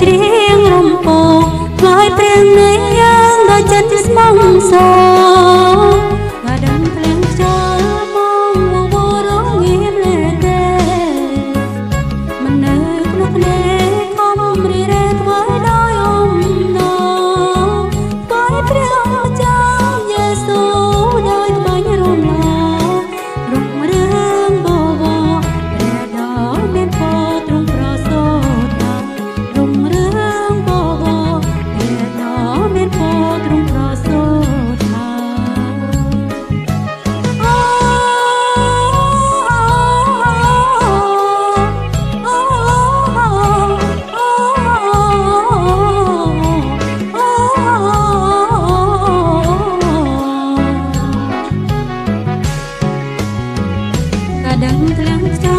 ច្រៀងរំពោងផ្លាយព្រាងនៃយ៉ាងដល់ចិត្តស្មងសោ 凉不凉？